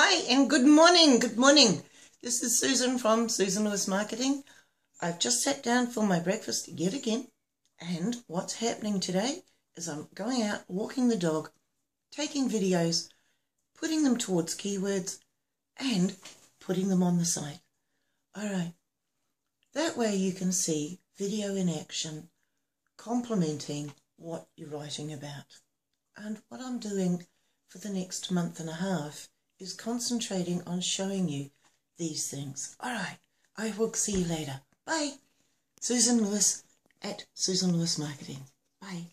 Hi and good morning, good morning. This is Susan from Susan Lewis Marketing. I've just sat down for my breakfast yet again and what's happening today is I'm going out walking the dog, taking videos, putting them towards keywords and putting them on the site. Alright, that way you can see video in action complementing what you're writing about. And what I'm doing for the next month and a half is concentrating on showing you these things. All right, I will see you later. Bye. Susan Lewis at Susan Lewis Marketing. Bye.